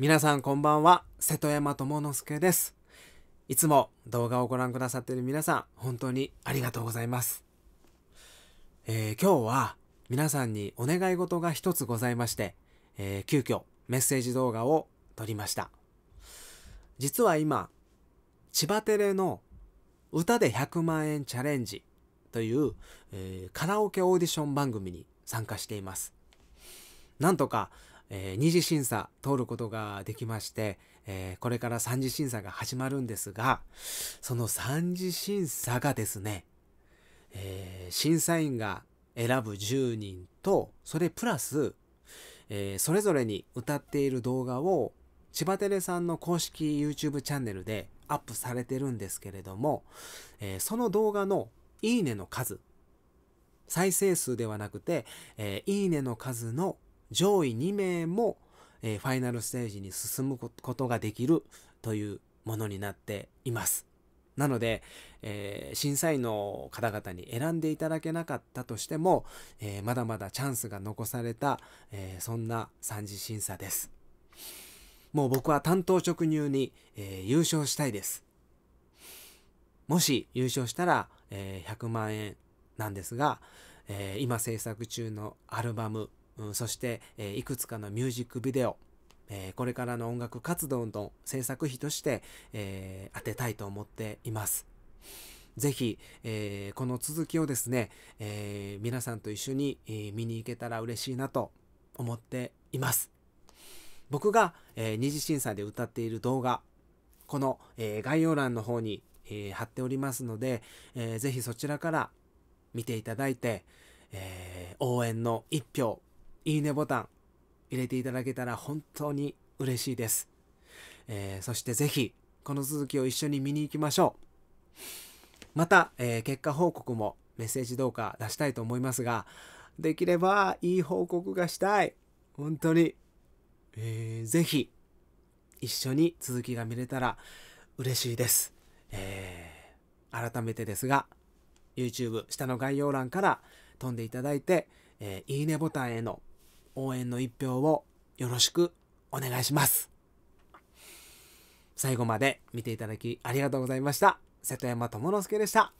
皆さんこんばんは。瀬戸山智之助です。いつも動画をご覧くださっている皆さん本当にありがとうございます、えー、今日は皆さんにお願い事が一つございまして、えー、急遽メッセージ動画を撮りました。実は今千葉テレの歌で100万円チャレンジという、えー、カラオケオーディション番組に参加しています。なんとか、えー、二次審査通ることができまして、えー、これから三次審査が始まるんですが、その三次審査がですね、えー、審査員が選ぶ10人と、それプラス、えー、それぞれに歌っている動画を千葉テレさんの公式 YouTube チャンネルでアップされてるんですけれども、えー、その動画のいいねの数、再生数ではなくて、え、いいねの数の上位2名も、えー、ファイナルステージに進むことができるというものになっています。なので、えー、審査員の方々に選んでいただけなかったとしても、えー、まだまだチャンスが残された、えー、そんな三次審査です。もう僕は担当直入に、え優勝したいです。もし優勝したら、え100万円なんですが、え今制作中のアルバムうん、そして、えいくつかのミュージックビデオ、えこれからの音楽活動の制作費として、え当てたいと思っています。ぜひ、えー、この続きをですね、えー、皆さんと一緒に、えー、見に行けたら嬉しいなと思っています。僕が、え二次審査で歌っている動画、この、え概要欄の方に、え貼っておりますので、えー、ぜひそちらから見ていただいて、え応援の一票いいねボタン入れていただけたら本当に嬉しいです。えー、そしてぜひこの続きを一緒に見に行きましょう。また、えー、結果報告もメッセージ動画出したいと思いますが、できればいい報告がしたい。本当に。えー、ぜひ一緒に続きが見れたら嬉しいです。えー、改めてですが、YouTube 下の概要欄から飛んでいただいて、え、いいねボタンへの応援の一票をよろしくお願いします。最後まで見ていただきありがとうございました。瀬戸山智之助でした。